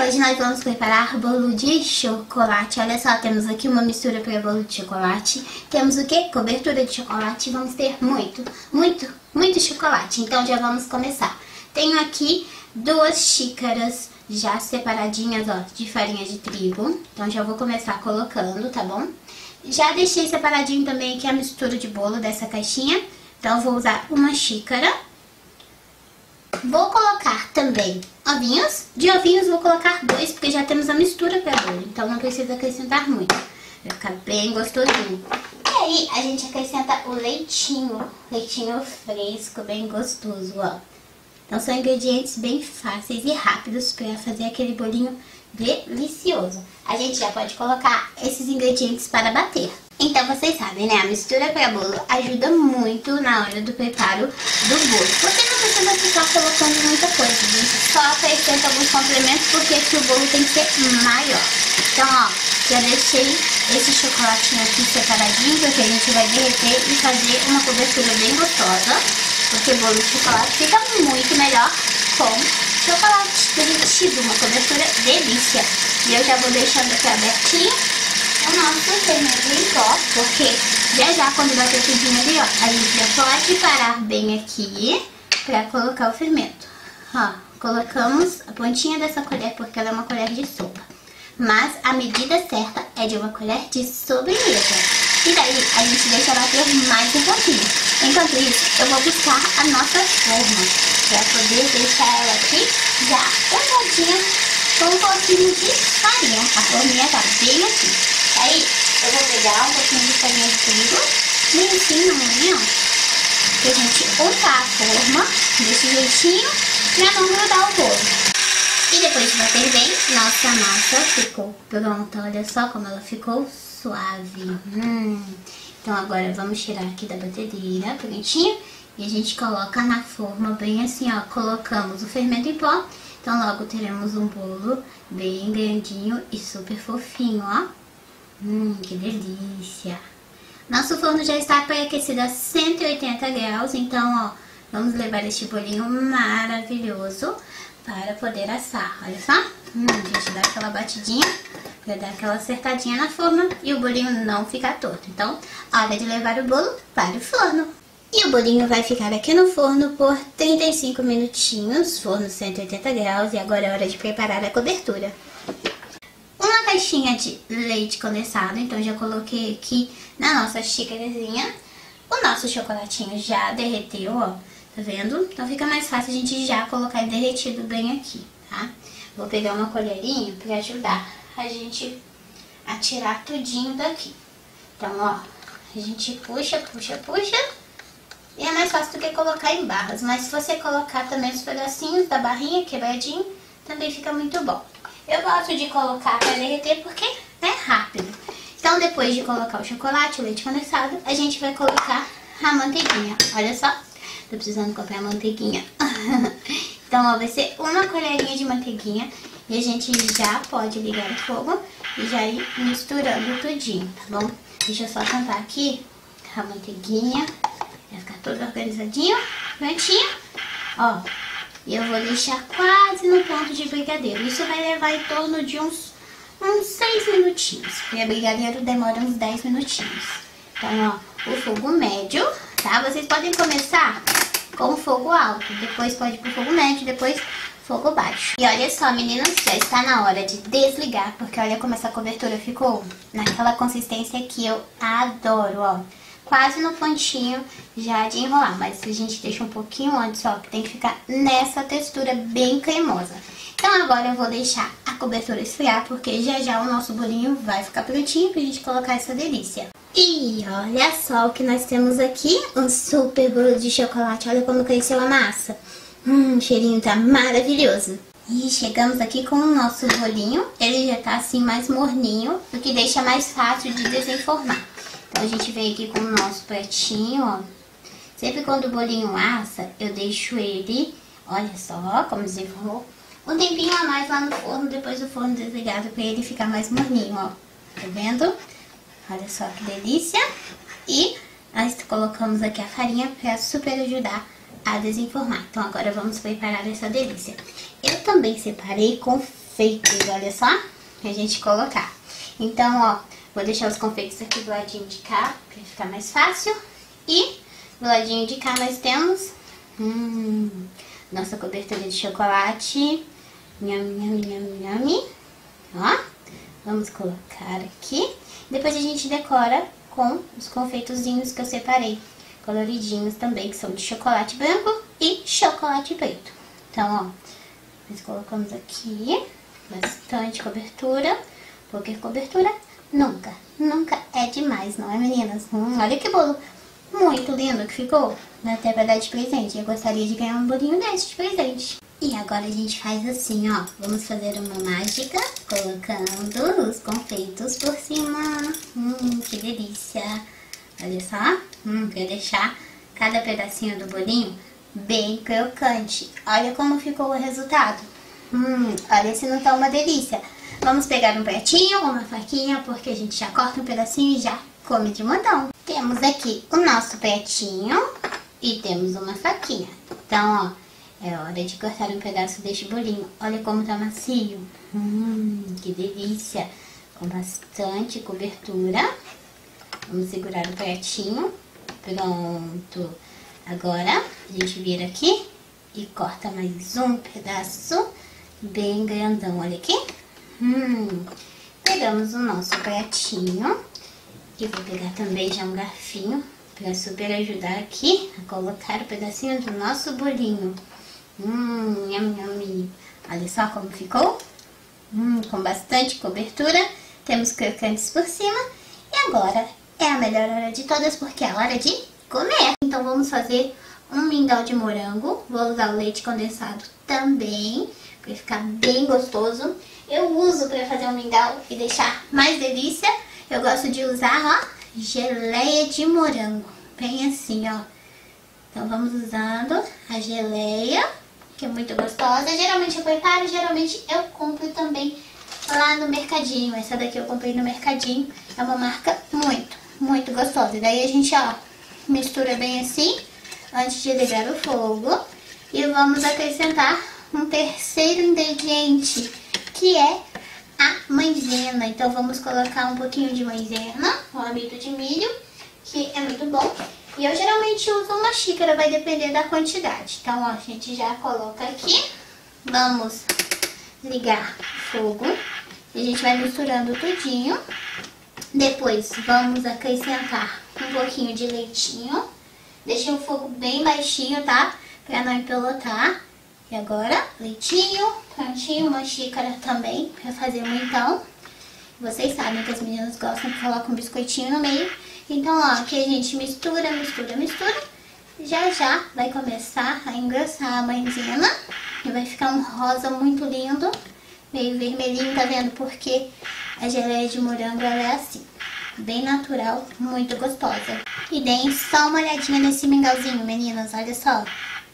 Hoje nós vamos preparar bolo de chocolate. Olha só, temos aqui uma mistura para bolo de chocolate. Temos o que? Cobertura de chocolate. Vamos ter muito, muito, muito chocolate. Então já vamos começar. Tenho aqui duas xícaras já separadinhas, ó, de farinha de trigo. Então já vou começar colocando, tá bom? Já deixei separadinho também aqui a mistura de bolo dessa caixinha. Então vou usar uma xícara. Vou colocar também ovinhos. De ovinhos vou colocar dois, porque já temos a mistura para bolo. Então não precisa acrescentar muito. Vai ficar bem gostosinho. E aí a gente acrescenta o leitinho. Leitinho fresco, bem gostoso, ó. Então são ingredientes bem fáceis e rápidos para fazer aquele bolinho delicioso. A gente já pode colocar esses ingredientes para bater. Então vocês sabem, né? A mistura para bolo ajuda muito na hora do preparo do bolo. Porque não precisa ficar colocando muita coisa, gente. Só acrescenta alguns complementos porque aqui o bolo tem que ser maior. Então, ó, já deixei esse chocolatinho aqui separadinho, porque a gente vai derreter e fazer uma cobertura bem gostosa. Porque bolo de chocolate fica muito melhor com chocolate derretido, uma cobertura delícia. E eu já vou deixando aqui abertinho o nosso fermento em pó, porque já já quando bater tudinho ali, ó, a gente já pode parar bem aqui pra colocar o fermento. Ó, colocamos a pontinha dessa colher, porque ela é uma colher de sopa. Mas a medida certa é de uma colher de sobremesa. E daí a gente deixa bater mais um pouquinho. Enquanto isso, eu vou buscar a nossa forma. Pra poder deixar ela aqui já unadinha com um pouquinho de farinha. A forminha tá bem aqui. Aí eu vou pegar um pouquinho de farinha de trigo, bem assim na mãozinha, ó. Pra gente untar a forma desse jeitinho o bolo. E depois de bater bem, nossa massa ficou pronta. Olha só como ela ficou suave. Hum. Então agora vamos tirar aqui da batedeira, prontinho. E a gente coloca na forma bem assim, ó. Colocamos o fermento em pó. Então logo teremos um bolo bem grandinho e super fofinho, ó. Hum, que delícia. Nosso forno já está pré-aquecido a 180 graus, então, ó, vamos levar este bolinho maravilhoso para poder assar. Olha só. Hum, a gente dá aquela batidinha Pra dar aquela acertadinha na forma e o bolinho não ficar torto. Então, hora de levar o bolo para o forno. E o bolinho vai ficar aqui no forno por 35 minutinhos, forno 180 graus, e agora é hora de preparar a cobertura. Uma caixinha de leite condensado, então já coloquei aqui na nossa xícarazinha. O nosso chocolatinho já derreteu, ó, tá vendo? Então fica mais fácil a gente já colocar derretido bem aqui, tá? Vou pegar uma colherinha pra ajudar a gente a tirar tudinho daqui. Então, ó, a gente puxa, puxa, puxa. E é mais fácil do que colocar em barras. Mas se você colocar também os pedacinhos da barrinha quebradinho, também fica muito bom. Eu gosto de colocar para derreter porque é rápido. Então, depois de colocar o chocolate, o leite condensado, a gente vai colocar a manteiguinha. Olha só, tô precisando comprar manteiguinha. então, ó, vai ser uma colherinha de manteiguinha. E a gente já pode ligar o fogo e já ir misturando tudinho, tá bom? Deixa eu só tampar aqui a manteiguinha. Vai ficar tudo organizadinho, prontinho. Ó, e eu vou deixar quase no ponto de brigadeiro. Isso vai levar em torno de uns, uns 6 minutinhos. Porque a brigadeiro demora uns 10 minutinhos. Então, ó, o fogo médio, tá? Vocês podem começar com fogo alto. Depois pode pro fogo médio, depois fogo baixo. E olha só, meninas, já está na hora de desligar, porque olha como essa cobertura ficou naquela consistência que eu adoro, ó. Quase no pontinho já de enrolar, mas a gente deixa um pouquinho antes, ó, que tem que ficar nessa textura bem cremosa. Então agora eu vou deixar cobertura esfriar, porque já já o nosso bolinho vai ficar prontinho pra gente colocar essa delícia. E olha só o que nós temos aqui, um super bolo de chocolate, olha como cresceu a massa. Hum, o cheirinho tá maravilhoso. E chegamos aqui com o nosso bolinho. Ele já tá assim mais morninho, o que deixa mais fácil de desenformar. Então a gente vem aqui com o nosso pratinho, ó. Sempre quando o bolinho assa, eu deixo ele, olha só como desenformou, um tempinho a mais lá no forno, depois do forno desligado, pra ele ficar mais morninho, ó. Tá vendo? Olha só que delícia. E nós colocamos aqui a farinha pra super ajudar a desenformar. Então agora vamos preparar essa delícia. Eu também separei confeitos, olha só, pra gente colocar. Então, ó, vou deixar os confeitos aqui do ladinho de cá, pra ficar mais fácil. E do ladinho de cá nós temos hum, nossa cobertura de chocolate. Nham, nham, nham, nham. Ó, vamos colocar aqui. Depois a gente decora com os confeitozinhos que eu separei. Coloridinhos também, que são de chocolate branco e chocolate preto. Então, ó, nós colocamos aqui bastante cobertura, porque cobertura nunca, nunca é demais, não é meninas? Hum, olha que bolo muito lindo que ficou. Dá até pra dar de presente. Eu gostaria de ganhar um bolinho desse de presente. E agora a gente faz assim, ó. Vamos fazer uma mágica colocando os confeitos por cima. Hum, que delícia. Olha só. Hum, pra deixar cada pedacinho do bolinho bem crocante. Olha como ficou o resultado. Hum, olha se não tá uma delícia. Vamos pegar um pratinho, uma faquinha, porque a gente já corta um pedacinho e já come de montão. Temos aqui o nosso pratinho e temos uma faquinha. Então, ó, é hora de cortar um pedaço deste bolinho. Olha como tá macio. Hum, que delícia. Com bastante cobertura. Vamos segurar o pratinho. Pronto. Agora, a gente vira aqui e corta mais um pedaço bem grandão. Olha aqui. Hum. Pegamos o nosso pratinho. E vou pegar também já um garfinho para super ajudar aqui a colocar o pedacinho do nosso bolinho. Hum, nham, nham. Olha só como ficou. Hum, com bastante cobertura. Temos crocantes por cima. E agora é a melhor hora de todas porque é a hora de comer. Então vamos fazer um mingau de morango. Vou usar o leite condensado também, para ficar bem gostoso. Eu uso para fazer um mingau e deixar mais delícia. Eu gosto de usar, ó, geleia de morango. Bem assim, ó. Então vamos usando a geleia, que é muito gostosa. Geralmente eu preparo, geralmente eu compro também lá no mercadinho. Essa daqui eu comprei no mercadinho. É uma marca muito, muito gostosa. E daí a gente, ó, mistura bem assim, antes de ligar o fogo. E vamos acrescentar um terceiro ingrediente, que é a maisena. Então vamos colocar um pouquinho de maisena, o amido de milho, que é muito bom. E eu geralmente uso uma xícara, vai depender da quantidade. Então, ó, a gente já coloca aqui. Vamos ligar o fogo. E a gente vai misturando tudinho. Depois, vamos acrescentar um pouquinho de leitinho. Deixei o fogo bem baixinho, tá? Pra não empelotar. E agora, leitinho, prontinho, uma xícara também pra fazer um então. Vocês sabem que as meninas gostam que coloque um biscoitinho no meio. Então, ó, aqui a gente mistura, mistura, mistura. Já já vai começar a engrossar a maisena. E vai ficar um rosa muito lindo. Meio vermelhinho, tá vendo? Porque a geleia de morango é assim bem natural, muito gostosa. E deem só uma olhadinha nesse mingauzinho, meninas, olha só.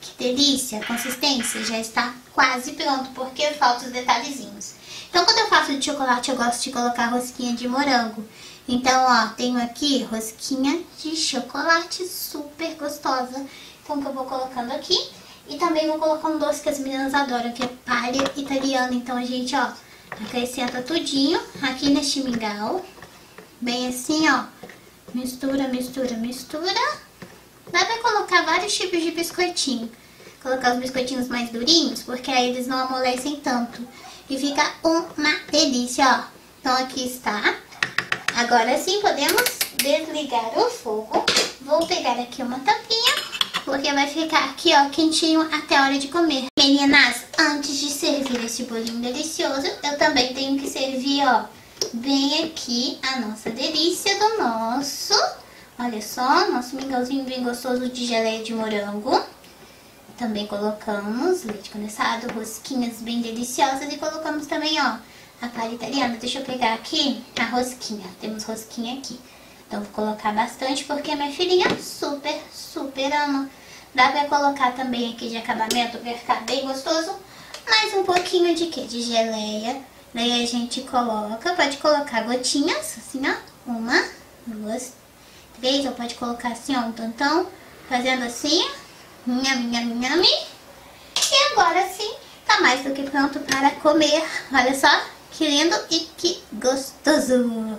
Que delícia, a consistência já está quase pronto, porque faltam os detalhezinhos. Então, quando eu faço de chocolate, eu gosto de colocar rosquinha de morango. Então, ó, tenho aqui rosquinha de chocolate super gostosa. Então, que eu vou colocando aqui. E também vou colocar um doce que as meninas adoram, que é palha italiana. Então, a gente, ó, acrescenta tudinho aqui neste mingau. Bem assim, ó. Mistura, mistura, mistura. Dá pra colocar vários tipos de biscoitinho. Colocar os biscoitinhos mais durinhos, porque aí eles não amolecem tanto. E fica uma delícia, ó. Então aqui está. Agora sim podemos desligar o fogo. Vou pegar aqui uma tampinha, porque vai ficar aqui, ó, quentinho até a hora de comer. Meninas, antes de servir esse bolinho delicioso, eu também tenho que servir, ó, bem aqui a nossa delícia do nosso, olha só, nosso mingauzinho bem gostoso de geleia de morango. Também colocamos leite condensado, rosquinhas bem deliciosas e colocamos também, ó, a palha italiana. Deixa eu pegar aqui a rosquinha, temos rosquinha aqui. Então vou colocar bastante porque minha filhinha super, super ama. Dá pra colocar também aqui de acabamento pra ficar bem gostoso. Mais um pouquinho de quê? De geleia Daí a gente coloca, pode colocar gotinhas, assim, ó. Uma, duas, ou pode colocar assim, ó, um tantão, fazendo assim. Nham, nham, nham. E agora sim, tá mais do que pronto para comer. Olha só, que lindo e que gostoso.